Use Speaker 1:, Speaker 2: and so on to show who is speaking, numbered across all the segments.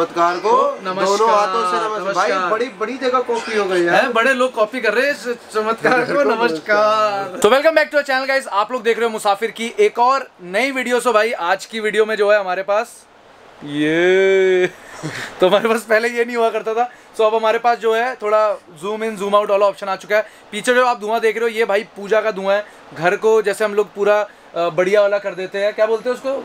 Speaker 1: चमत्कार को
Speaker 2: नमस्कार,
Speaker 1: दोनों हाथों से नमस्कार। भाई बड़ी बड़ी जगह कॉपी हो गई है।
Speaker 2: है बड़े लोग कॉपी कर रहे हैं इस चमत्कार को नमस्कार। तो welcome back to channel guys आप लोग देख रहे हो मुसाफिर की एक और नई वीडियो सो भाई आज की वीडियो में जो है हमारे पास ये तो हमारे पास पहले ये नहीं हुआ करता था। सो अब हमारे पास जो है थोड़ा जूम इन जूम आउट वाला ऑप्शन आ चुका है। पीछे जो आप धुआँ देख रहे हो ये भाई पूजा का धुआँ है। घर को जैसे हम लोग पूरा बढ़िया वाला कर देते हैं। क्या बोलते हैं उसको?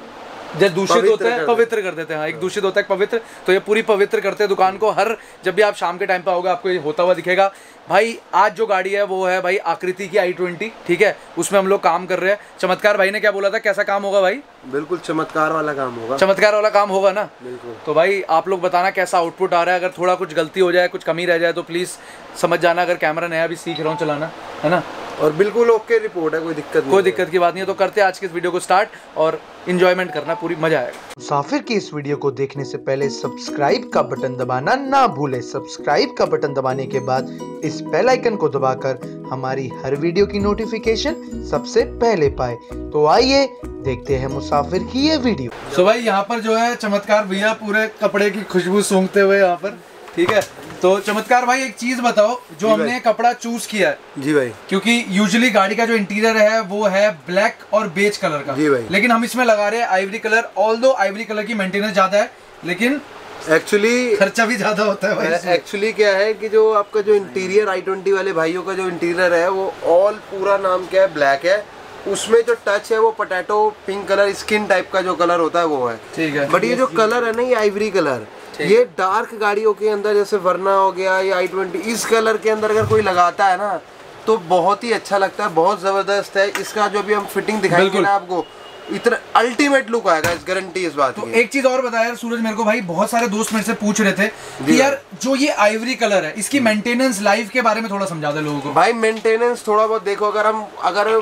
Speaker 2: जैसे दूषित होता है पवित्र कर देते हैं। हाँ। एक दूषित होता है पवित्र तो ये पूरी पवित्र करते हैं दुकान को। हर जब भी आप शाम के टाइम पे आओगे आपको ये होता हुआ दिखेगा। भाई आज जो गाड़ी है वो है भाई आकृति की आई ट्वेंटी ठीक है? उसमें हम लोग काम कर रहे हैं। चमत्कार भाई ने क्या बोला था? कैसा काम होगा भाई?
Speaker 1: बिल्कुल चमत्कार वाला काम होगा।
Speaker 2: चमत्कार वाला काम होगा ना?
Speaker 1: बिल्कुल।
Speaker 2: तो भाई आप लोग बताना कैसा आउटपुट आ रहा है? अगर थोड़ा कुछ गलती हो जाए कुछ कमी रह जाए तो प्लीज़ समझ जाना। अगर कैमरा नया भी सीख रहा हूँ चलाना है ना?
Speaker 1: और बिल्कुल ओके रिपोर्ट है कोई दिक्कत
Speaker 2: कोई दिक्कत की बात नहीं है। तो करते हैं आज के इस वीडियो को स्टार्ट और इंजॉयमेंट करना पूरी मज़ा आएगा।
Speaker 3: मुसाफिर की इस वीडियो को देखने से पहले सब्सक्राइब का बटन दबाना ना भूले। सब्सक्राइब का बटन दबाने के बाद इस बेल आइकन को दबाकर हमारी हर वीडियो की नोटिफिकेशन सबसे पहले पाए। तो आइए, देखते हैं मुसाफिर की ये वीडियो।
Speaker 2: सो भाई, यहाँ पर जो है चमत्कार भैया, पूरे कपड़े की खुशबू सूंघते हुए यहाँ पर। ठीक है? तो चमत्कार भाई एक चीज़ बताओ जो हमने कपड़ा चूज़ किया है।
Speaker 1: जी भाई।
Speaker 2: क्योंकि यूजुअली गाड़ी का जो इंटीरियर है वो है ब्लैक और बेज कलर का।
Speaker 1: जी भाई।
Speaker 2: लेकिन हम इसमें लगा रहे हैं ivory colour although ivory colour की मेंटेनेंस ज़्यादा है लेकिन
Speaker 1: एक्चुअली
Speaker 2: खर्चा भी ज़्यादा होता है भाई
Speaker 1: एक्चुअली क्या है कि जो आपका जो इंटीरियर आई ट्वेंटी वाले भाइयों का जो इंटीरियर है वो ऑल पूरा नाम क्या है? ब्लैक है। उसमें जो टच है वो potato pink colour skin type का जो कलर होता है वो है।
Speaker 2: ठीक है।
Speaker 1: बट ये जो कलर है ना ये आइवरी कलर ये डार्क गाड़ियों के अंदर जैसे वरना हो गया या आई ट्वेंटी इस कलर के अंदर अगर कोई लगाता है ना तो बहुत ही अच्छा लगता है बहुत ज़बरदस्त है। इसका जो भी हम फिटिंग दिखाएँगे ना आपको इतना अल्टीमेट लुक आएगा इस गारंटी इस बात
Speaker 2: तो
Speaker 1: की।
Speaker 2: एक चीज़ और बताया यार सूरज मेरे को भाई बहुत सारे दोस्त मेरे से पूछ रहे थे कि यार जो ये आइवरी कलर है इसकी मेंटेनेंस लाइफ के बारे में थोड़ा समझा दे लोगों को।
Speaker 1: भाई मेंटेनेंस थोड़ा बहुत देखो अगर हम अगर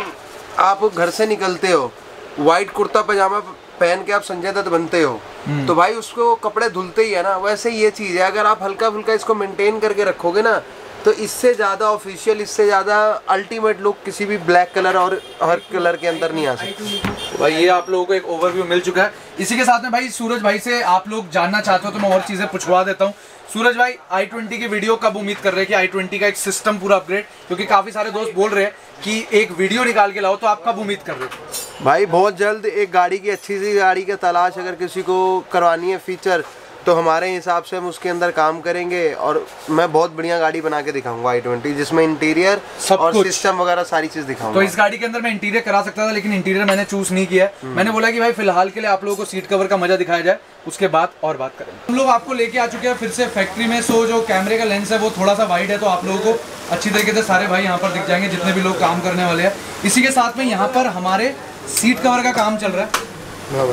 Speaker 1: आप घर से निकलते हो व्हाइट कुर्ता पजामा पहन के आप संजय दत्त बनते हो तो भाई उसको कपड़े धुलते ही है ना वैसे ये चीज़ है। अगर आप हल्का फुल्का इसको मेंटेन करके रखोगे ना तो इससे ज़्यादा ऑफिशियल इससे ज़्यादा अल्टीमेट लुक किसी भी ब्लैक कलर और हर कलर के अंदर नहीं आ सकती।
Speaker 2: भाई ये आप लोगों को एक ओवरव्यू मिल चुका है। इसी के साथ में भाई सूरज भाई से आप लोग जानना चाहते हो तो मैं और चीज़ें पूछवा देता हूँ। सूरज भाई आई ट्वेंटी की वीडियो कब उम्मीद कर रहे हैं कि आई ट्वेंटी का एक सिस्टम पूरा अपग्रेड क्योंकि काफ़ी सारे दोस्त बोल रहे हैं कि एक वीडियो निकाल के लाओ तो आप कब उम्मीद कर रहे हो?
Speaker 1: भाई, बहुत जल्द एक गाड़ी की, अच्छी सी गाड़ी का तलाश अगर किसी को करवानी है फीचर तो हमारे हिसाब से हम उसके अंदर काम करेंगे और मैं बहुत बढ़िया गाड़ी बना के दिखाऊँगा आई ट्वेंटी जिसमें इंटीरियर
Speaker 2: सब
Speaker 1: और। सिस्टम वगैरह सारी चीज़ दिखाऊँगा।
Speaker 2: तो इस गाड़ी के अंदर मैं इंटीरियर करा सकता था लेकिन इंटीरियर मैंने चूज़ नहीं किया। मैंने बोला कि भाई फ़िलहाल के लिए आप लोगों को सीट कवर का मज़ा दिखाया जाए उसके बाद और बात करें हम लोग आपको लेके आ चुके हैं फिर से फैक्ट्री में सो जो कैमरे का लेंस है वो थोड़ा सा वाइड है तो आप लोगों को अच्छी तरीके से सारे भाई यहाँ पर दिख जाएँगे जितने भी लोग काम करने वाले हैं। इसी के साथ में यहाँ पर हमारे सीट कवर का काम चल रहा है।
Speaker 1: हाँ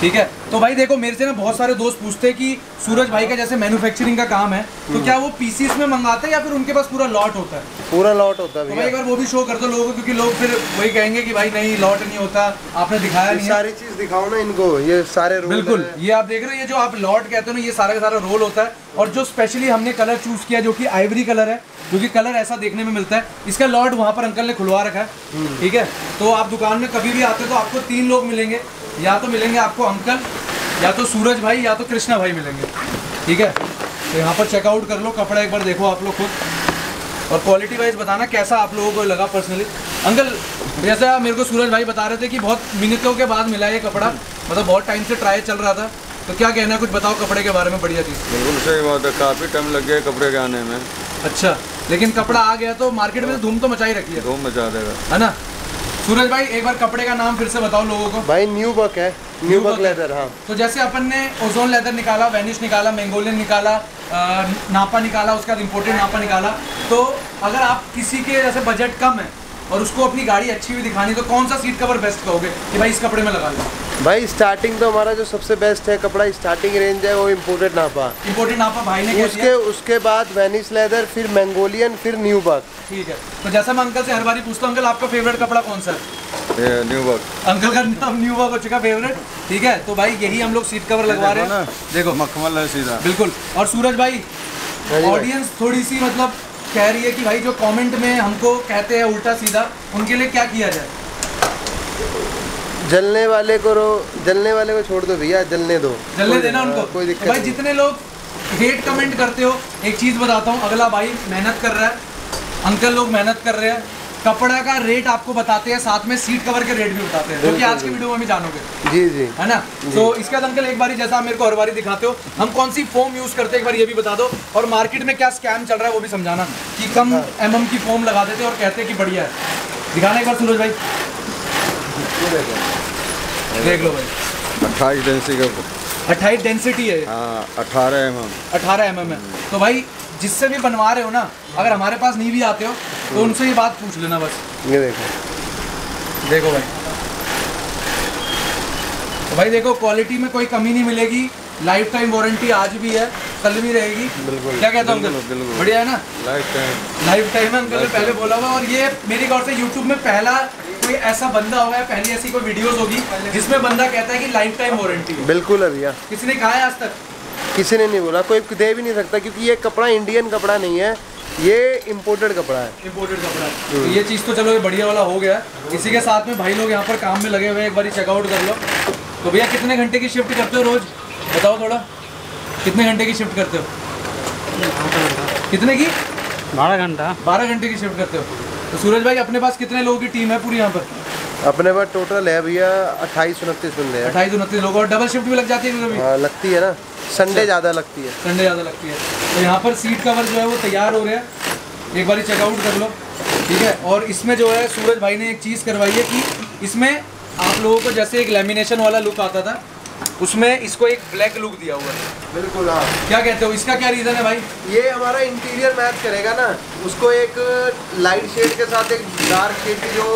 Speaker 2: ठीक है? तो भाई देखो मेरे से ना बहुत सारे दोस्त पूछते हैं कि सूरज भाई का जैसे मैन्युफैक्चरिंग का काम है तो क्या वो पीसीस में मंगाते हैं या फिर उनके पास पूरा लॉट होता है?
Speaker 1: पूरा लॉट होता है
Speaker 2: तो भाई एक बार वो भी शो कर दो लोगों को क्योंकि लोग फिर वही कहेंगे कि भाई नहीं लॉट नहीं होता आपने दिखाया नहीं है।
Speaker 1: सारी चीज़ दिखाओ ना इनको ये सारे रोल
Speaker 2: बिल्कुल ये आप देख रहे हो ये जो आप लॉट कहते हो ना ये सारा का सारा रोल होता है। और जो स्पेशली हमने कलर चूज़ किया जो कि आइवरी कलर है जो कि कलर ऐसा देखने में मिलता है। इसका लॉट वहाँ पर अंकल ने खुलवा रखा है ठीक है? तो आप दुकान में कभी भी आते हो तो आपको तीन लोग मिलेंगे। या तो मिलेंगे आपको अंकल या तो सूरज भाई या तो कृष्णा भाई मिलेंगे। ठीक है? तो यहाँ पर चेकआउट कर लो कपड़ा एक बार देखो आप लोग खुद। और क्वालिटी वाइज बताना कैसा आप लोगों को लगा पर्सनली अंकल जैसा मेरे को सूरज भाई बता रहे थे कि बहुत मिनटों के बाद मिला ये कपड़ा मतलब बहुत टाइम से ट्राई चल रहा था। तो क्या कहना है कुछ बताओ कपड़े के बारे में बढ़िया चीज़।
Speaker 4: बिल्कुल सही बात है काफ़ी टाइम लग गया कपड़े के आने में।
Speaker 2: अच्छा लेकिन कपड़ा आ गया तो मार्केट में तो धूम तो मचाई रखी है।
Speaker 4: धूम मचा देगा।
Speaker 2: है ना? सूरज भाई एक बार कपड़े का नाम फिर से बताओ लोगों को।
Speaker 1: भाई न्यू बक है न्यू बक लेदर हाँ।
Speaker 2: तो जैसे अपन ने ओजोन लेदर निकाला वेनिश निकाला मैंगोलियन निकाला नापा निकाला उसका इम्पोर्टेड नापा निकाला। तो अगर आप किसी के जैसे बजट कम है और उसको अपनी गाड़ी अच्छी हुई दिखानी तो कौन सा सीट कवर बेस्ट कहोगे कि भाई इस कपड़े में लगा लो?
Speaker 1: भाई स्टार्टिंग तो हमारा जो सबसे बेस्ट है कपड़ा स्टार्टिंग रेंज है वो इम्पोर्टेड नापा।
Speaker 2: इम्पोर्टेड नापा भाई ने
Speaker 1: उसके उसके बाद वेनिस लेदर फिर मैंगोलियन फिर न्यू बक
Speaker 2: ठीक है। तो जैसा मैं अंकल से हर बारी पूछता हूँ अंकल आपका फेवरेट कपड़ा कौन सा है?
Speaker 4: न्यू वर्क
Speaker 2: अंकल का नाम न्यू वर्क हो चुका फेवरेट ठीक है तो भाई यही हम लोग सीट कवर लगवा रहे हैं।
Speaker 4: देखो मखमल है सीधा।
Speaker 2: बिल्कुल। और सूरज भाई। ऑडियंस थोड़ी सी मतलब कह रही है कि भाई जो कमेंट में हमको कहते हैं उल्टा सीधा उनके लिए क्या किया जाए?
Speaker 1: जलने वाले को रो जलने वाले को छोड़ दो भैया जलने दो।
Speaker 2: जलने देना
Speaker 1: हाँ,
Speaker 2: उनको।
Speaker 1: कोई दिक्कत
Speaker 2: भाई जितने लोग हेट कमेंट करते हो एक चीज़ बताता हूँ अगला भाई मेहनत कर रहा है अंकल लोग मेहनत कर रहे हैं कपड़ा का रेट आपको बताते हैं साथ में सीट कवर के रेट भी बताते हैं जो कि आज की वीडियो में भी जानोगे।
Speaker 1: जी जी।
Speaker 2: है ना? तो इसके बाद अंकल एक बार जैसा आप मेरे को हर बारी दिखाते हो हम कौन सी फोम यूज़ करते हैं एक बार ये भी बता दो और मार्केट में क्या स्कैम चल रहा है वो भी समझाना कि कम
Speaker 1: हाँ।
Speaker 2: एम की फोम लगा देते हैं और कहते हैं कि बढ़िया है। दिखाना एक बार सूरज भाई। देख लो भाई।
Speaker 4: अट्ठाईस डेंसी का
Speaker 2: अट्ठाईस डेंसिटी है
Speaker 4: हाँ अठारह एम एम
Speaker 2: अठारह एम एम है। तो भाई जिससे भी बनवा रहे हो ना अगर हमारे पास नहीं भी आते हो तो उनसे ये बात पूछ लेना बस।
Speaker 1: ये देखो।
Speaker 2: देखो भाई। तो भाई देखो क्वालिटी में कोई कमी नहीं मिलेगी। लाइफ टाइम वारंटी आज भी है। कल भी रहेगी।
Speaker 1: बिल्कुल,
Speaker 2: क्या कहता हूँ अंकल? बढ़िया है ना?
Speaker 4: लाइफ टाइम
Speaker 2: लाइफ टाइम है अंकल ने पहले बोला हुआ और ये मेरी गौर से यूट्यूब में पहला कोई ऐसा बंदा होगा पहली ऐसी कोई वीडियोस होगी जिसमें बंदा कहता है कि लाइफ टाइम वारंटी
Speaker 1: बिल्कुल है। भैया
Speaker 2: किसी ने कहा है आज तक?
Speaker 1: किसी ने नहीं बोला कोई दे भी नहीं सकता क्योंकि ये कपड़ा इंडियन कपड़ा नहीं है ये इम्पोर्टेड कपड़ा है।
Speaker 2: इम्पोर्टेड कपड़ा है। तो ये चीज़ तो चलो ये बढ़िया वाला हो गया। इसी के साथ में भाई लोग यहाँ पर काम में लगे हुए हैं एक बार चेकआउट कर लो। तो भैया कितने घंटे की शिफ्ट करते हो रोज? बताओ थोड़ा। कितने घंटे की शिफ्ट करते हो? कितने की?
Speaker 5: बारह घंटा।
Speaker 2: बारह घंटे की शिफ्ट करते हो। तो सूरज भाई अपने पास कितने लोगों की टीम है पूरी यहाँ पर?
Speaker 1: अपने पास टोटल है भैया अट्ठाईस उनतीस बंदे हैं।
Speaker 2: अट्ठाईस उनतीस लोग और डबल शिफ्ट भी लग जाती है कभी
Speaker 1: हाँ, लगती है ना। संडे ज़्यादा लगती है।
Speaker 2: संडे ज़्यादा लगती है। तो यहाँ पर सीट कवर जो है वो तैयार हो रहे हैं। एक बार चेकआउट कर लो। ठीक है? और इसमें जो है सूरज भाई ने एक चीज़ करवाई है कि इसमें आप लोगों को जैसे एक लेमिनेशन वाला लुक आता था उसमें इसको एक ब्लैक लुक दिया हुआ है।
Speaker 1: बिल्कुल हाँ।
Speaker 2: क्या कहते हो? इसका क्या रीज़न है भाई?
Speaker 1: ये हमारा इंटीरियर मैच करेगा ना। उसको एक लाइट शेड के साथ एक डार्क शेड की जो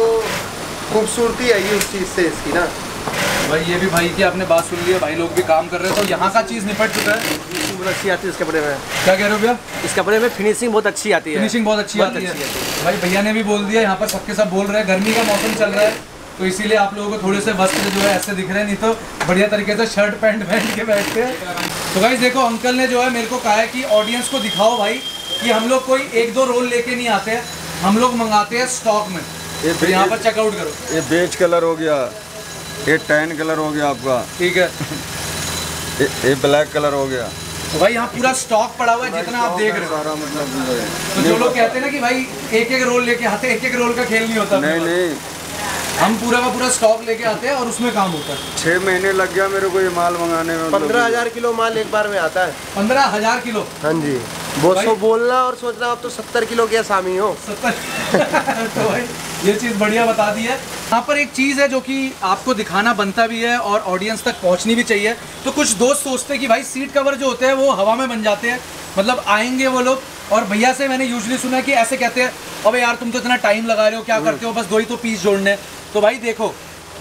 Speaker 1: खूबसूरती आई है उस चीज़ से इसकी ना।
Speaker 2: भाई ये भी भाई की आपने बात सुन ली है। भाई लोग भी काम कर रहे हैं तो यहाँ का चीज़ निपट चुका है।
Speaker 5: अच्छी आती है इस कपड़े में।
Speaker 2: क्या कह रहे हो भैया?
Speaker 5: इस कपड़े में फिनिशिंग बहुत अच्छी आती है।
Speaker 2: फिनिशिंग बहुत अच्छी आती है। भाई भैया ने भी बोल दिया यहाँ पर सबके सब बोल रहे हैं गर्मी का मौसम चल रहा है। तो इसीलिए आप लोगों को थोड़े से वस्त्र जो है ऐसे दिख रहे हैं नहीं तो बढ़िया तरीके से शर्ट पैंट पहन के बैठते हैं। तो भाई देखो अंकल ने जो है मेरे को कहा है कि ऑडियंस को दिखाओ भाई कि हम लोग कोई एक दो रोल लेके नहीं आते हैं हम लोग मंगाते हैं स्टॉक में।
Speaker 4: ये
Speaker 2: तो यहाँ पर चेकआउट करो।
Speaker 4: ये बेज कलर हो गया ये टैन कलर हो गया आपका।
Speaker 2: ठीक है।
Speaker 4: ये, ये ब्लैक कलर हो गया।
Speaker 2: तो भाई यहाँ पूरा स्टॉक पड़ा हुआ है जितना आप देख रहे हो।
Speaker 4: मतलब
Speaker 2: तो जो लोग कहते हैं ना कि भाई एक एक रोल लेके आते हैं एक एक रोल का खेल नहीं होता।
Speaker 4: नहीं नहीं।
Speaker 2: हम पूरा का पूरा स्टॉक लेके आते हैं और उसमें काम होता है।
Speaker 4: छः महीने लग गया मेरे को ये माल मंगाने में।
Speaker 1: पंद्रह हज़ार किलो माल एक बार में आता है।
Speaker 2: पंद्रह हज़ार किलो।
Speaker 1: हाँ जी। वो सो बोलना और सोचना आप तो सत्तर किलो के आसामी हो।
Speaker 2: सत्तर। तो भाई ये चीज़ बढ़िया बता दी है। यहाँ पर एक चीज़ है जो कि आपको दिखाना बनता भी है और ऑडियंस तक पहुँचनी भी चाहिए। तो कुछ दोस्त सोचते हैं कि भाई सीट कवर जो होते हैं वो हवा में बन जाते हैं। मतलब आएँगे वो लोग और भैया से मैंने यूजली सुना कि ऐसे कहते हैं अबे यार तुम तो इतना टाइम लगा रहे हो क्या करते हो? बस दो ही तो पीस जोड़ने तो भाई देखो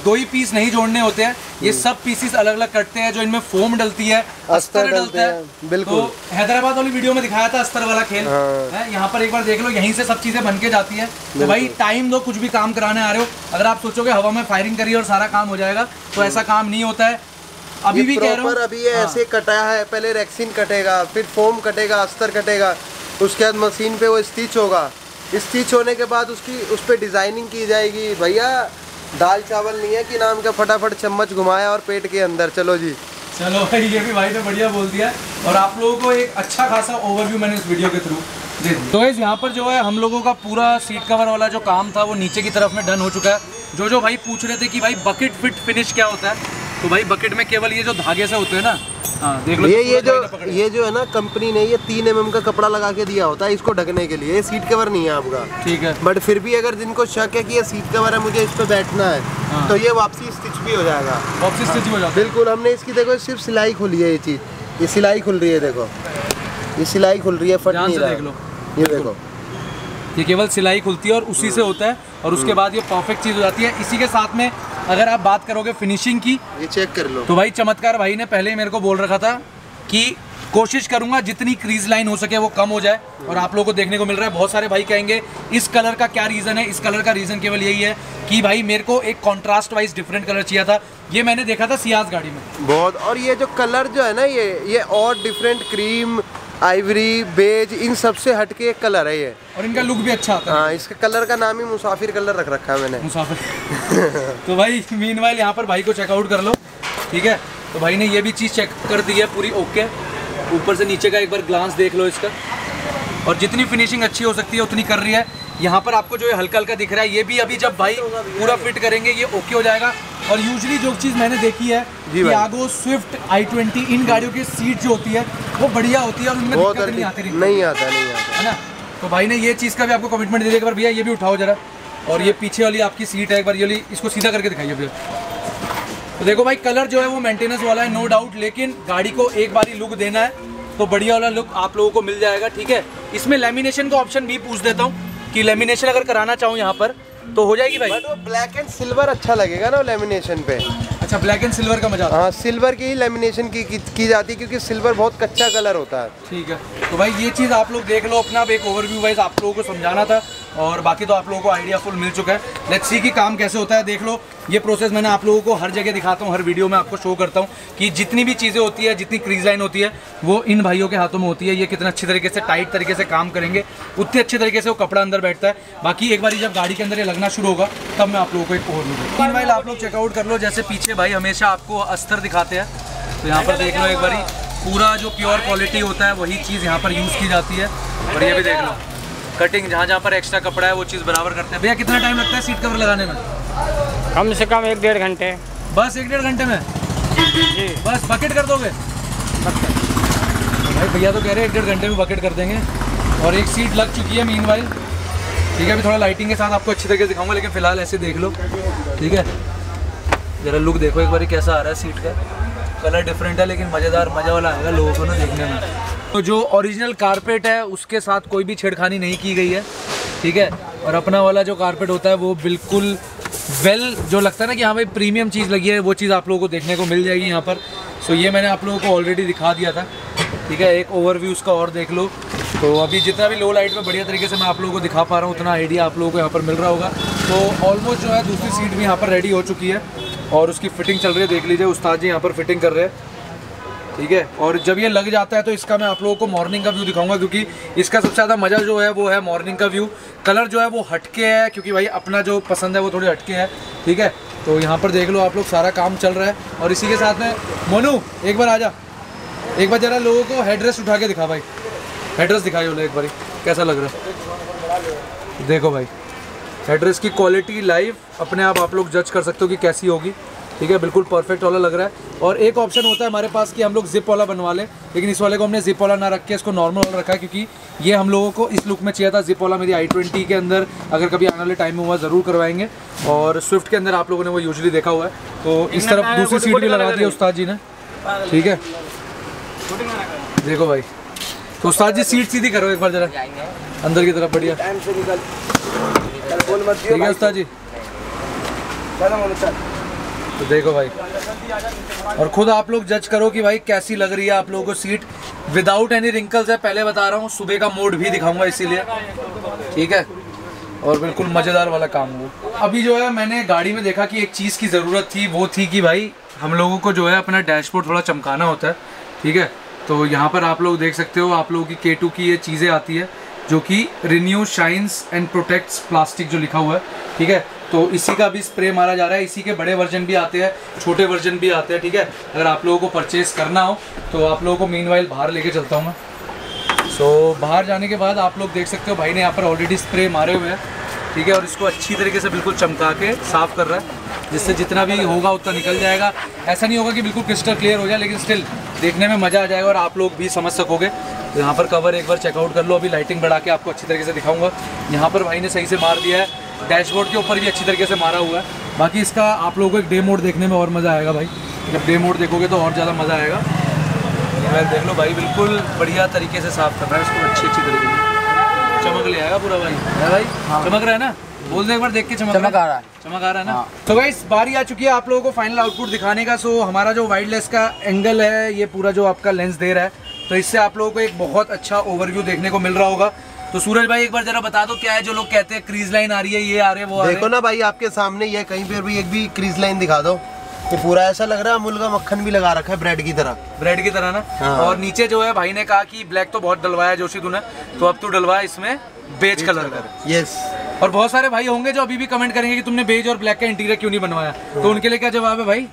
Speaker 2: दो ही पीस नहीं जोड़ने होते हैं। ये सब पीसेस अलग अलग कटते हैं जो इनमें फोम डलती है अस्तर
Speaker 1: डलते
Speaker 2: है।
Speaker 1: बिल्कुल।
Speaker 2: तो हैदराबाद वाली वीडियो में दिखाया था अस्तर वाला खेल।
Speaker 1: हाँ।
Speaker 2: है यहाँ पर एक बार देख लो यहीं से सब चीज़ें बन के जाती है। तो भाई टाइम दो कुछ भी काम कराने आ रहे हो। अगर आप सोचोगे हवा में फायरिंग करिए और सारा काम हो जाएगा तो ऐसा काम नहीं होता है। अभी भी कह रहा हूँ।
Speaker 1: अभी ये
Speaker 2: हाँ।
Speaker 1: ऐसे कटा है पहले रेक्सिन कटेगा फिर फोम कटेगा अस्तर कटेगा। उसके बाद मशीन पे वो स्टिच होगा। स्टिच होने के बाद उसकी उस पर डिज़ाइनिंग की जाएगी। भैया दाल चावल नहीं है कि नाम का फटाफट चम्मच घुमाया और पेट के अंदर। चलो जी।
Speaker 2: चलो भाई ये भी भाई ने बढ़िया बोल दिया। और आप लोगों को एक अच्छा खासा ओवरव्यू मैंने इस वीडियो के थ्रू दे दिया। तो guys, यहाँ पर जो है हम लोगों का पूरा सीट कवर वाला जो काम था वो नीचे की तरफ़ में डन हो चुका है। जो जो भाई पूछ रहे थे कि भाई बकेट फिट फिनिश क्या होता है तो भाई बकेट में केवल ये जो धागे से होते हैं ना हाँ देख लो
Speaker 1: ये ये जो ये जो है ना कंपनी ने ये तीन एम का कपड़ा लगा के दिया होता है इसको ढकने के लिए। ये सीट कवर नहीं है आपका।
Speaker 2: ठीक है।
Speaker 1: बट फिर भी अगर जिनको शक है कि ये सीट कवर है मुझे इस पे बैठना है
Speaker 2: हाँ।
Speaker 1: तो ये वापसी स्टिच भी हो जाएगा।
Speaker 2: वापसी स्टिच हो जाता है।
Speaker 1: बिल्कुल हमने इसकी देखो सिर्फ़ सिलाई खुली है ये चीज़। ये सिलाई खुल रही है देखो। ये सिलाई खुल रही है फट नहीं रहा।
Speaker 2: देख लो।
Speaker 1: ये देखो।
Speaker 2: ये केवल सिलाई खुलती है और उसी से होता है और उसके बाद ये परफेक्ट चीज़ हो जाती है। इसी के साथ में अगर आप बात करोगे फिनिशिंग की
Speaker 1: ये चेक कर लो।
Speaker 2: तो भाई चमत्कार भाई ने पहले ही मेरे को बोल रखा था कि कोशिश करूँगा जितनी क्रीज लाइन हो सके वो कम हो जाए और आप लोगों को देखने को मिल रहा है। बहुत सारे भाई कहेंगे इस कलर का क्या रीज़न है? इस कलर का रीज़न केवल यही है कि भाई मेरे को एक कॉन्ट्रास्ट वाइज डिफरेंट कलर चाहिए था। ये मैंने देखा था सियाज गाड़ी में।
Speaker 1: बहुत और ये जो कलर जो है ना ये ये और डिफरेंट क्रीम आइवरी बेज इन सबसे हटके एक कलर है ये।
Speaker 2: और इनका लुक भी अच्छा आता है।
Speaker 1: हाँ इसके कलर का नाम ही मुसाफिर कलर रख रखा है मैंने।
Speaker 2: मुसाफिर। तो भाई मीन वाइल यहाँ पर भाई को चेकआउट कर लो ठीक है? तो भाई ने ये भी चीज़ चेक कर दी है पूरी ओके ऊपर से नीचे का एक बार ग्लांस देख लो इसका। और जितनी फिनिशिंग अच्छी हो सकती है उतनी कर रही है। यहाँ पर आपको जो हल्का हल्का दिख रहा है ये भी अभी जब भाई पूरा फिट करेंगे ये ओके हो जाएगा। और यूजली जो चीज़ मैंने देखी है आगो स्विफ्ट आई ट्वेंटी इन गाड़ियों की सीट जो होती है वो बढ़िया होती है और उनमें दिक्कत नहीं आती
Speaker 1: नहीं आता नहीं आता।
Speaker 2: है ना? तो भाई ने ये चीज़ का भी आपको कमिटमेंट दे दिया एक बार भैया ये भी उठाओ जरा। और ये पीछे वाली आपकी सीट है एक बार ये वाली इसको सीधा करके दिखाइए भैया। तो देखो भाई कलर जो है वो मेंटेनेंस वाला है नो डाउट लेकिन गाड़ी को एक बार ही लुक देना है तो बढ़िया वाला लुक आप लोगों को मिल जाएगा ठीक है? इसमें लेमिनेशन का ऑप्शन भी पूछ देता हूँ कि लेमिनेशन अगर कराना चाहूँ यहाँ पर तो हो जाएगी भाई।
Speaker 1: बट वो ब्लैक एंड सिल्वर अच्छा लगेगा ना लेमिनेशन पे।
Speaker 2: अच्छा ब्लैक एंड सिल्वर का मज़ा हाँ
Speaker 1: सिल्वर की ही लेमिनेशन की, की की जाती है क्योंकि सिल्वर बहुत कच्चा कलर होता है।
Speaker 2: ठीक है। तो भाई ये चीज़ आप लोग देख लो अपना एक ओवरव्यू वाइज आप लोगों को समझाना था और बाकी तो आप लोगों को आइडिया फुल मिल चुका है। लेट्स सी कि काम कैसे होता है देख लो। ये प्रोसेस मैंने आप लोगों को हर जगह दिखाता हूँ, हर वीडियो में आपको शो करता हूँ कि जितनी भी चीज़ें होती है, जितनी क्रीज लाइन होती है, वो इन भाइयों के हाथों में होती है। ये कितना अच्छी तरीके से टाइट तरीके से काम करेंगे। उतने अच्छे तरीके से वो कपड़ा अंदर बैठता है। बाकी एक बार जब गाड़ी के अंदर ये लगना शुरू होगा, तब मैं आप लोगों को एक ओवरव्यू दूँ मोबाइल आप लोग चेकआउट कर लो, जैसे पीछे भाई हमेशा आपको अस्तर दिखाते हैं। तो यहाँ पर देख लो एक बार। पूरा जो प्योर क्वालिटी होता है, वही चीज़ यहाँ पर यूज़ की जाती है। और ये भी देख लो। कटिंग जहाँ जहाँ पर एक्स्ट्रा कपड़ा है, वो चीज़ बराबर करते हैं। भैया, कितना टाइम लगता है सीट कवर लगाने में?
Speaker 5: कम से कम एक डेढ़ घंटे।
Speaker 2: बस एक डेढ़ घंटे में?
Speaker 5: जी।
Speaker 2: बस बकेट कर दोगे? भाई भैया तो कह रहे हैं एक डेढ़ घंटे में बकेट कर देंगे। और एक सीट लग चुकी है मीन वाइल ठीक है अभी थोड़ा लाइटिंग के साथ आपको अच्छी तरीके से दिखाऊँगा लेकिन फ़िलहाल ऐसे देख लो। ठीक है? जरा लुक देखो एक बार कैसा आ रहा है सीट का। कलर डिफरेंट है लेकिन मज़ेदार मज़ा वाला आएगा लोगों को ना देखने में। तो जो ओरिजिनल कारपेट है उसके साथ कोई भी छेड़खानी नहीं की गई है। ठीक है? और अपना वाला जो कारपेट होता है वो बिल्कुल वेल well, जो लगता है ना कि हाँ भाई प्रीमियम चीज़ लगी है वो चीज़ आप लोगों को देखने को मिल जाएगी यहाँ पर। सो so, ये मैंने आप लोगों को ऑलरेडी दिखा दिया था। ठीक है एक ओवरव्यू उसका और देख लो। तो अभी जितना भी लो लाइट में बढ़िया तरीके से मैं आप लोगों को दिखा पा रहा हूँ उतना आइडिया आप लोगों को यहाँ पर मिल रहा होगा। तो ऑलमोस्ट जो है दूसरी सीट भी यहाँ पर रेडी हो चुकी है। और उसकी फिटिंग चल रही है देख लीजिए उस्ताद जी यहाँ पर फिटिंग कर रहे हैं। ठीक है? और जब ये लग जाता है तो इसका मैं आप लोगों को मॉर्निंग का व्यू दिखाऊँगा, क्योंकि इसका सबसे ज़्यादा मज़ा जो है वो है मॉर्निंग का व्यू कलर जो है वो हटके है, क्योंकि भाई अपना जो पसंद है वो थोड़ी हटके है, ठीक है? तो यहाँ पर देख लो आप लोग, सारा काम चल रहा है। और इसी के साथ में, मोनू, एक बार आ जा। एक बार जरा लोगों को हेडरेस्ट उठा के दिखा भाई। हेडरेस्ट दिखाई बोले एक बार, कैसा लग रहा है? देखो भाई हेडरेस्ट की क्वालिटी लाइव अपने आप आप लोग जज कर सकते हो कि कैसी होगी। ठीक है बिल्कुल परफेक्ट वाला लग रहा है। और एक ऑप्शन होता है हमारे पास कि हम लोग जिप वाला बनवा लें लेकिन इस वाले को हमने जिप वाला ना रख के इसको नॉर्मल वाला रखा है क्योंकि ये हम लोगों को इस लुक में चाहिए था जिप वाला मेरी आई ट्वेंटी के अंदर अगर कभी आने वाले टाइम में हुआ ज़रूर करवाएँगे। और स्विफ्ट के अंदर आप लोगों ने वो यूजली देखा हुआ है। तो इस तरफ़ दूसरी सीट भी लगा दी है उस्ताद जी ने। ठीक है। देखो भाई। तो उस्ताद जी सीट सीधी करो एक बार जरा। अंदर की तरफ़ बढ़िया। ठीक है उस्ताद जी। तो देखो भाई। और खुद आप लोग जज करो कि भाई कैसी लग रही है आप लोगों को सीट विदाउट एनी रिंकल्स है, पहले बता रहा हूँ, सुबह का मोड भी दिखाऊँगा इसीलिए। ठीक है? और बिल्कुल मज़ेदार वाला काम हो अभी जो है, मैंने गाड़ी में देखा कि एक चीज़ की ज़रूरत थी, वो थी कि भाई हम लोगों को जो है, अपना डैशबोर्ड थोड़ा चमकाना होता है। ठीक है? तो यहाँ पर आप लोग देख सकते हो, आप लोगों की के की ये चीज़ें आती है, जो कि renew shines and protects plastic जो लिखा हुआ है। ठीक है? तो इसी का भी स्प्रे मारा जा रहा है। इसी के बड़े वर्जन भी आते हैं, छोटे वर्जन भी आते हैं, ठीक है? अगर आप लोगों को परचेज करना हो तो आप लोगों को मीन बाहर लेके चलता हूँ मैं। सो बाहर जाने के बाद आप लोग देख सकते हो, भाई ने यहाँ पर ऑलरेडी स्प्रे मारे हुए हैं, ठीक है? और इसको अच्छी तरीके से बिल्कुल चमका के साफ़ कर रहा है, जिससे जितना भी होगा उतना निकल जाएगा। ऐसा नहीं होगा कि बिल्कुल क्रिस्टल क्लियर हो जाए, लेकिन स्टिल देखने में मज़ा आ जाएगा और आप लोग भी समझ सकोगे। तो यहाँ पर कवर एक बार चेकआउट कर लो, अभी लाइटिंग बढ़ा के आपको अच्छी तरीके से दिखाऊँगा। यहाँ पर भाई ने सही से मार दिया है। डैशबोर्ड के ऊपर भी अच्छी तरीके से मारा हुआ है। बाकी इसका आप लोगों को एक डे मोड देखने में और मज़ा आएगा भाई। जब डे मोड देखोगे तो और ज़्यादा मज़ा आएगा। मैं देख लो भाई बिल्कुल बढ़िया तरीके से साफ़ कर रहा है इसको अच्छी अच्छी तरीके से। चमक ले आएगा पूरा भाई। है भाई? चमक रहा है ना? बोल दे एक बार देख के चमक चमक आ रहा है। चमक आ रहा है ना? तो भाई बारी आ चुकी है आप लोगों को फाइनल आउटपुट दिखाने का। सो हमारा जो वाइडलेस का एंगल है ये पूरा जो आपका लेंस दे रहा है। तो इससे आप लोगों को एक बहुत अच्छा ओवरव्यू देखने को मिल रहा होगा। तो सूरज भाई एक बार जरा बता दो क्या है जो लोग कहते हैं क्रीज लाइन आ रही है ये आ रहे हैं वो आ
Speaker 1: देखो ना भाई आपके सामने ये कहीं पर भी एक भी क्रीज लाइन दिखा दो। ये पूरा ऐसा लग रहा है अमूल का मक्खन भी लगा रखा है ब्रेड की तरह।
Speaker 2: ब्रेड की तरह ना?
Speaker 1: हाँ।
Speaker 2: और नीचे जो है भाई ने कहा कि ब्लैक तो बहुत डलवाया जोशी तूने तो अब तू डलवा इसमें बेज कलर कर।
Speaker 1: यस
Speaker 2: और बहुत सारे भाई होंगे जो अभी भी कमेंट करेंगे कि तुमने बेज और ब्लैक का इंटीरियर क्यों नहीं बनवाया? तो उनके लिए क्या जवाब है भाई?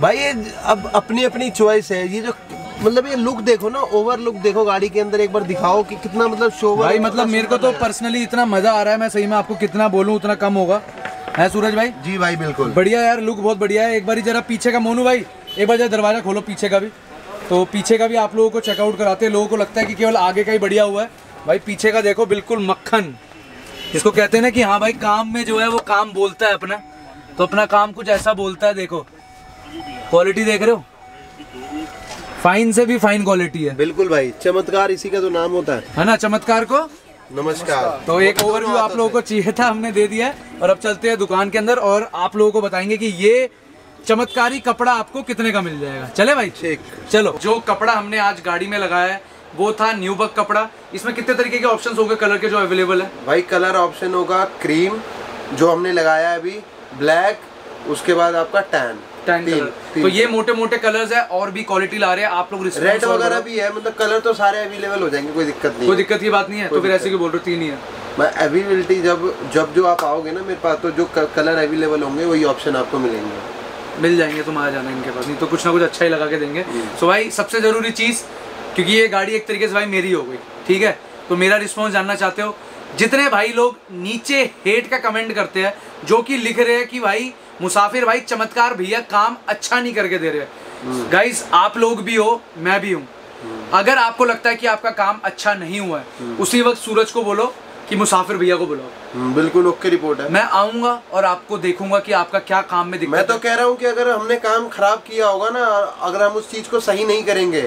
Speaker 1: भाई ये अब अपनी अपनी चॉइस है ये जो मतलब ये लुक देखो ना ओवर लुक देखो गाड़ी के अंदर एक बार दिखाओ कि कितना मतलब शोभा
Speaker 2: भाई मतलब मेरे को तो पर्सनली इतना मज़ा आ रहा है मैं सही में आपको कितना बोलूँ उतना कम होगा। है सूरज भाई?
Speaker 1: जी भाई बिल्कुल।
Speaker 2: बढ़िया यार लुक बहुत बढ़िया है। एक बार जरा पीछे का मोनू भाई एक बार जरा दरवाज़ा खोलो पीछे का भी। तो पीछे का भी आप लोगों को चेकआउट कराते हैं लोगों को लगता है कि केवल आगे का ही बढ़िया हुआ है। भाई पीछे का देखो बिल्कुल मक्खन। जिसको कहते हैं ना कि हाँ भाई काम में जो है वो काम बोलता है अपना। तो अपना काम कुछ ऐसा बोलता है देखो। क्वालिटी देख रहे हो? फाइन से भी फाइन क्वालिटी है।
Speaker 1: बिल्कुल भाई चमत्कार इसी का तो नाम होता है।
Speaker 2: है ना चमत्कार को?
Speaker 1: नमस्कार।
Speaker 2: तो एक ओवरव्यू आप लोगों को चाहिए था हमने दे दिया है। और अब चलते हैं दुकान के अंदर और आप लोगों को बताएँगे कि ये चमत्कारी कपड़ा आपको कितने का मिल जाएगा। चले भाई?
Speaker 1: ठीक।
Speaker 2: चलो जो कपड़ा हमने आज गाड़ी में लगाया है वो था न्यू बक कपड़ा। इसमें कितने तरीके के ऑप्शंस होंगे कलर के जो अवेलेबल है?
Speaker 1: भाई कलर ऑप्शन होगा क्रीम जो हमने लगाया है अभी ब्लैक उसके बाद आपका टैन
Speaker 2: टैन कलर तो ये मोटे मोटे कलर्स है और भी क्वालिटी ला रहे हैं आप लोग
Speaker 1: रेड वगैरह भी है मतलब कलर तो सारे अवेलेबल हो जाएँगे कोई दिक्कत नहीं
Speaker 2: कोई दिक्कत की बात नहीं है तो फिर ऐसे क्यों बोल रहे हो तीन ही है?
Speaker 1: मैं अवेलेबिलिटी जब जब जो आप आओगे ना मेरे पास तो जो कलर अवेलेबल होंगे वही ऑप्शन आपको मिलेंगे।
Speaker 2: मिल जाएँगे तुम आ जाना इनके पास। नहीं तो कुछ ना कुछ अच्छा ही लगा के देंगे। सो भाई सबसे ज़रूरी चीज़ क्योंकि ये गाड़ी एक तरीके से भाई मेरी हो गई ठीक है? तो मेरा रिस्पॉन्स जानना चाहते हो जितने भाई लोग नीचे हेट का कमेंट करते हैं जो कि लिख रहे हैं कि भाई मुसाफिर भाई चमत्कार भैया काम अच्छा नहीं करके दे रहे। गाइस आप लोग भी हो मैं भी हूँ। अगर आपको लगता है कि आपका काम अच्छा नहीं हुआ है उसी वक्त सूरज को बोलो कि मुसाफिर भैया को बुलाओ।
Speaker 1: हम्म, बिल्कुल ओके रिपोर्ट है।
Speaker 2: मैं आऊँगा और आपको देखूँगा कि आपका क्या काम में
Speaker 1: मैं तो कह रहा हूँ कि अगर हमने काम खराब किया होगा ना अगर हम उस चीज़ को सही नहीं करेंगे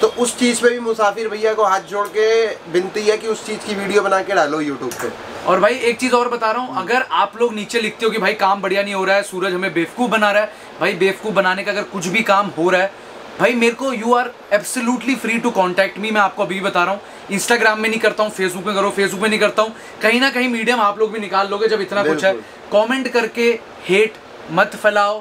Speaker 1: तो उस चीज़ पे भी मुसाफिर भैया को हाथ जोड़ के विनती है कि उस चीज़ की वीडियो बना के डालो यूट्यूब पे।
Speaker 2: और भाई एक चीज़ और बता रहा हूँ अगर आप लोग नीचे लिखते हो कि भाई काम बढ़िया नहीं हो रहा है सूरज हमें बेवकूफ़ बना रहा है भाई बेवकूफ़ बनाने का अगर कुछ भी काम हो रहा है भाई मेरे को you are absolutely free to contact me मैं आपको अभी भी बता रहा हूँ। इंस्टाग्राम में नहीं करता हूँ फेसबुक में करो फेसबुक में नहीं करता हूँ। कहीं ना कहीं मीडियम आप लोग भी निकाल लोगे जब इतना कुछ है। कॉमेंट करके हेट मत फैलाओ।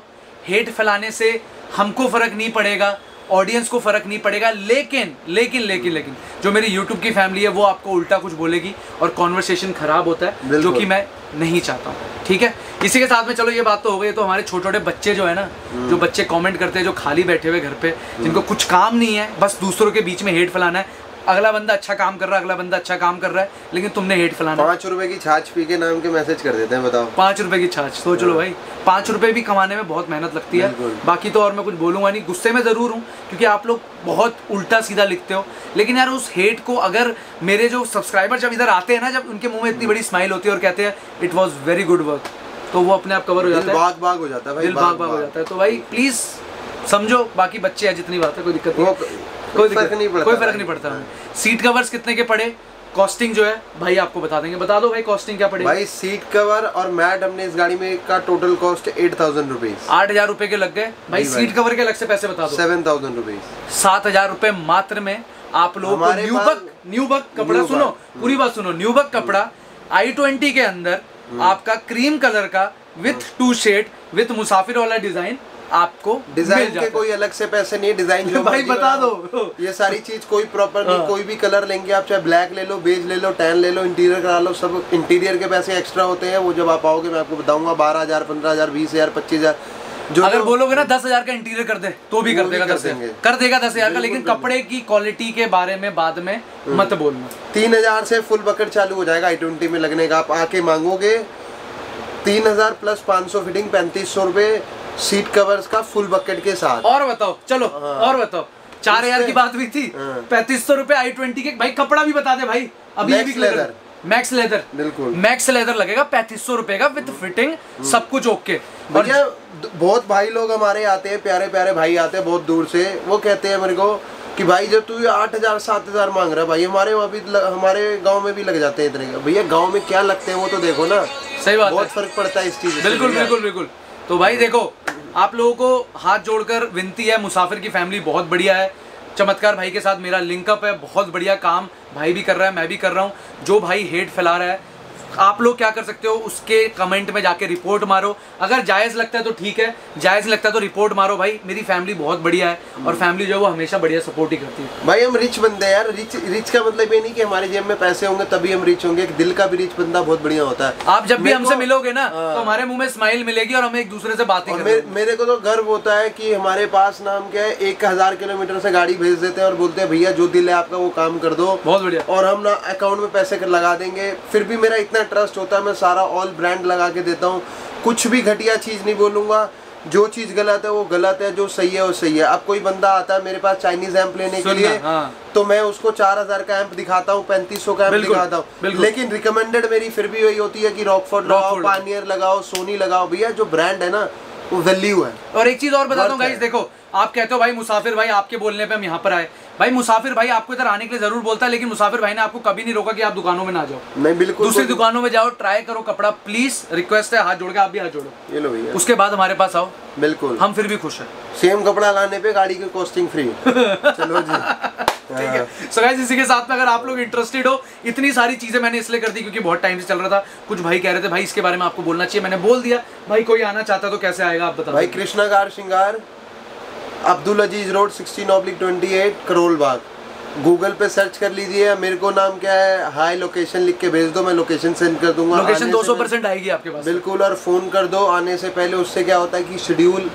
Speaker 2: हेट फैलाने से हमको फ़र्क नहीं पड़ेगा। ऑडियंस को फ़र्क नहीं पड़ेगा। लेकिन लेकिन लेकिन लेकिन जो मेरी यूट्यूब की फैमिली है वो आपको उल्टा कुछ बोलेगी और कॉन्वर्सेशन खराब होता है जो। कि मैं नहीं चाहता हूँ। ठीक है? इसी के साथ में चलो ये बात तो हो गई। तो हमारे छोटे छोटे बच्चे जो है ना जो बच्चे कमेंट करते हैं जो खाली बैठे हुए घर पे जिनको कुछ काम नहीं है बस दूसरों के बीच में हेट फैलाना है अगला बंदा अच्छा काम कर रहा है अगला बंदा अच्छा काम कर रहा है लेकिन तुमने हेट फैलाना। है
Speaker 1: पाँच रुपए की छाछ पी के नाम के मैसेज कर देते हैं बताओ।
Speaker 2: पाँच रुपए की छाछ सोच लो भाई। पाँच रुपए भी कमाने में बहुत मेहनत लगती है। बाकी तो और मैं कुछ बोलूँगा नहीं। गुस्से में ज़रूर हूँ क्योंकि आप लोग बहुत उल्टा सीधा लिखते हो। लेकिन यार उस हेट को अगर मेरे जो सब्सक्राइबर जब इधर आते हैं ना जब उनके मुँह में इतनी बड़ी स्माइल होती है और कहते हैं it was very good work तो वो अपने आप कवर हो जाता है।
Speaker 1: बाग बाग हो जाता है भाई
Speaker 2: दिल भाग भाग हो जाता है। तो भाई प्लीज़ समझो बाकी बच्चे हैं जितनी बात है कोई दिक्कत नहीं। है।
Speaker 1: कोई फ़र्क नहीं पड़ता
Speaker 2: कोई फ़र्क नहीं पड़ता। सीट कवर्स कितने के पड़े? कॉस्टिंग जो है भाई आपको बता देंगे। बता दो भाई कॉस्टिंग क्या पड़ेगी
Speaker 1: भाई सीट कवर और मैट हमने इस गाड़ी में का total cost eight thousand rupees
Speaker 2: आठ हज़ार रुपए के लग गए। भाई। सीट कवर के अलग से पैसे बता दो।
Speaker 1: सेवन थाउज़ेंड रुपीज़
Speaker 2: सात हज़ार रुपए मात्र में आप लोगों को न्यू बक न्यू बक कपड़ा सुनो पूरी बात सुनो। न्यू बक कपड़ा आई ट्वेंटी के अंदर
Speaker 1: हम्म।
Speaker 2: आपका क्रीम कलर का with two shade with Musafir वाला डिज़ाइन आपको
Speaker 1: डिज़ाइन के कोई अलग से पैसे नहीं डिज़ाइन जो
Speaker 2: भाई बता दो।
Speaker 1: ये सारी चीज़ कोई प्रॉपर नहीं
Speaker 2: हाँ।
Speaker 1: कोई भी कलर लेंगे आप चाहे ब्लैक ले लो बेज ले लो टैन ले लो इंटीरियर करा लो सब इंटीरियर के पैसे एक्स्ट्रा होते हैं वो जब आप आओगे मैं आपको बताऊँगा बारह हज़ार पंद्रह हज़ार बीस हज़ार पच्चीस हज़ार जो
Speaker 2: अगर बोलोगे ना दस हज़ार का इंटीरियर कर दे तो भी कर देगा दस। कर देगा दस हज़ार का लेकिन कपड़े की क्वालिटी के बारे में बाद में
Speaker 1: हम्म।
Speaker 2: मत बोलना
Speaker 1: तीन हज़ार से फुल बकेट चालू हो जाएगा आई ट्वेंटी में लगने का आप आके मांगोगे तीन हज़ार प्लस पाँच सौ फिटिंग पैंतीस सौ रुपये सीट कवर्स का फुल बकेट के साथ।
Speaker 2: और बताओ चलो
Speaker 1: हाँ।
Speaker 2: और बताओ। चार हज़ार की बात हुई थी
Speaker 1: हाँ।
Speaker 2: पैंतीस सौ रुपए आई ट्वेंटी के भाई कपड़ा भी बता दे भाई अभी भी clear मैक्स लेदर
Speaker 1: बिल्कुल।
Speaker 2: मैक्स लेदर लगेगा पैंतीस सौ रुपए का विद फिटिंग सब कुछ ओके
Speaker 1: भैया बहुत भाई लोग हमारे आते हैं प्यारे प्यारे भाई आते हैं बहुत दूर से वो कहते हैं मेरे को कि भाई जब तू आठ हज़ार सात हज़ार मांग रहा है भाई हमारे वहाँ भी लग, हमारे गाँव में भी लग जाते हैं इतने भैया गाँव में क्या लगते हैं वो तो देखो ना।
Speaker 2: सही बात
Speaker 1: बहुत फ़र्क पड़ता है इस चीज़
Speaker 2: बिल्कुल बिल्कुल बिल्कुल। तो भाई देखो, आप लोगों को हाथ जोड़कर विनती है, मुसाफिर की फैमिली बहुत बढ़िया है। चमत्कार भाई के साथ मेरा लिंकअप है, बहुत बढ़िया काम भाई भी कर रहा है, मैं भी कर रहा हूँ। जो भाई हेट फैला रहा है आप लोग क्या कर सकते हो उसके कमेंट में जाके रिपोर्ट मारो। अगर जायज़ लगता है तो ठीक है जायज़ लगता है तो रिपोर्ट मारो भाई। मेरी फैमिली बहुत बढ़िया है और फैमिली जो है वो हमेशा बढ़िया सपोर्ट ही करती है।
Speaker 1: भाई हम रिच बंदे हैं यार। रिच रिच का मतलब ये नहीं कि हमारे जेब में पैसे होंगे तभी हम रिच होंगे। दिल का भी रिच बंदा बहुत बढ़िया होता है।
Speaker 2: आप जब भी हमसे मिलोगे ना
Speaker 1: हाँ।
Speaker 2: तो हमारे मुँह में स्माइल मिलेगी और हम एक दूसरे से बातें करेंगे
Speaker 1: मेरे, को तो गर्व होता है कि हमारे पास नाम क्या है एक हज़ार किलोमीटर से गाड़ी भेज देते हैं और बोलते हैं भैया जो दिल है आपका वो काम कर दो।
Speaker 2: बहुत बढ़िया।
Speaker 1: और हम ना अकाउंट में पैसे लगा देंगे। फिर भी मेरा इतना ट्रस्ट होता है मैं सारा ऑल ब्रांड लगा के देता हूँ। कुछ भी घटिया चीज़ नहीं बोलूँगा। जो चीज़ गलत है वो गलत है जो सही है वो सही है। अब कोई बंदा आता है मेरे पास चाइनीज़ एम्प लेने के लिए
Speaker 2: हाँ।
Speaker 1: तो मैं उसको चार हज़ार का एम्प दिखाता हूँ पैंतीस सौ का एम्प दिखाता हूँ। लेकिन रिकमेंडेड मेरी फिर भी वही होती है कि रॉकफोर्ड लगाओ पानियर लगाओ सोनी लगाओ। भैया जो ब्रांड है ना वो वैल्यू है।
Speaker 2: और एक चीज़ और बताता हूँ गाइस देखो आप कहते हो भाई मुसाफिर भाई आपके बोलने पे हम यहाँ पर आए। भाई मुसाफिर भाई आपको इधर आने के लिए ज़रूर बोलता है लेकिन मुसाफिर भाई ने आपको कभी नहीं रोका कि आप दुकानों में ना जाओ।
Speaker 1: नहीं बिल्कुल
Speaker 2: दूसरी दुकानों में जाओ ट्राई करो कपड़ा। प्लीज़ रिक्वेस्ट है हाथ जोड़ के आप भी हाथ जोड़ो।
Speaker 1: ये लो भैया।
Speaker 2: उसके बाद हमारे पास आओ।
Speaker 1: बिल्कुल।
Speaker 2: हम फिर भी खुश हैं।
Speaker 1: सेम कपड़ा लाने पे गाड़ी की कॉस्टिंग फ्री चलो जी।
Speaker 2: ठीक है। सो गाइस इसी के साथ में अगर आप लोग इंटरेस्टेड हो इतनी सारी चीज़ें मैंने इसलिए कर दी क्योंकि बहुत टाइम से चल रहा था। कुछ भाई कह रहे थे भाई इसके बारे में आपको बोलना चाहिए। मैंने बोल दिया भाई कोई आना चाहता तो कैसे आएगा आप बताओ
Speaker 1: भाई कृष्णा कार श्रृंगार। अब्दुल अज़ीज़ रोड 16 ऑब्लिक 28 करोल बाग गूगल पे सर्च कर लीजिए मेरे को नाम क्या है? हाई लोकेशन लिख के भेज दो मैं लोकेशन सेंड कर दूँगा।
Speaker 2: लोकेशन
Speaker 1: आने
Speaker 2: 200 परसेंट आएगी आपके पास।
Speaker 1: बिल्कुल और फ़ोन कर दो। आने से पहले उससे क्या होता है कि शेड्यूल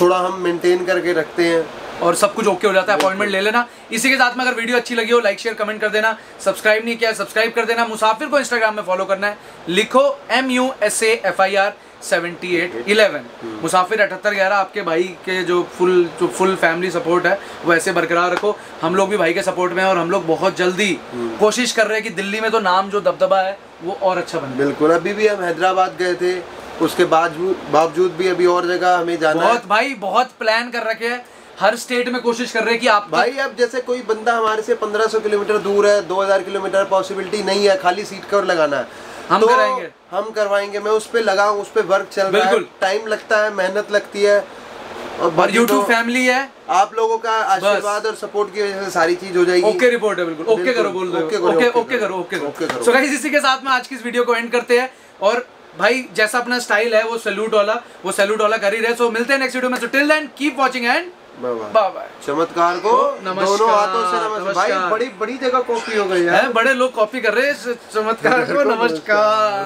Speaker 1: थोड़ा हम मेंटेन करके रखते हैं।
Speaker 2: और सब कुछ ओके हो जाता है अपॉइंटमेंट ले लेना। इसी के साथ में अगर वीडियो अच्छी लगी हो लाइक शेयर कमेंट कर देना। सब्सक्राइब नहीं किया सब्सक्राइब कर देना। मुसाफिर को इंस्टाग्राम में फॉलो करना है। लिखो M U S A F I R seventy eight eleven Musafir अठहत्तर ग्यारह आपके भाई के जो फुल जो फुल फैमिली सपोर्ट है वो ऐसे बरकरार रखो। हम लोग भी भाई के सपोर्ट में हैं और हम लोग बहुत जल्दी कोशिश कर रहे हैं कि दिल्ली में तो नाम जो दबदबा है वो और अच्छा बने।
Speaker 1: बिल्कुल अभी भी हम हैदराबाद गए थे उसके बावजूद बावजूद भी अभी और जगह हमें जाना
Speaker 2: बहुत है भाई बहुत प्लान कर रखे हैं। हर स्टेट में कोशिश कर रहे हैं कि आप
Speaker 1: भाई अब जैसे कोई बंदा हमारे से 1500 किलोमीटर दूर है 2000 किलोमीटर पॉसिबिलिटी नहीं है खाली सीट कवर लगाना है।
Speaker 2: हम
Speaker 1: तो
Speaker 2: कराएँगे।
Speaker 1: हम करवाएँगे। मैं उस पे लगाऊँ उस पे वर्क चल रहा है। टाइम लगता है मेहनत लगती है। और
Speaker 2: यूट्यूब
Speaker 1: तो
Speaker 2: फैमिली है।
Speaker 1: आप लोगों का आशीर्वाद और सपोर्ट की वजह से सारी चीज़ हो जाएगी।
Speaker 2: ओके रिपोर्ट है बिल्कुल। ओके करो बोल दो
Speaker 1: ओके
Speaker 2: ओके
Speaker 1: करो,
Speaker 2: ओके
Speaker 1: ओके
Speaker 2: करो। ओके करो। सो गाइस इसी के साथ में आज की इस वीडियो को एंड करते हैं। और भाई जैसा अपना स्टाइल है वो सैल्यूट वाला वो सैल्यूट वाला कर ही रहे सो मिलते हैं नेक्स्ट वीडियो में। So till then keep watching and
Speaker 1: चमत्कार को दोनों हाथों से नमस्कार। भाई बड़ी बड़ी जगह कॉपी हो गई है।
Speaker 2: बड़े लोग कॉपी कर रहे हैं चमत्कार को नमस्कार।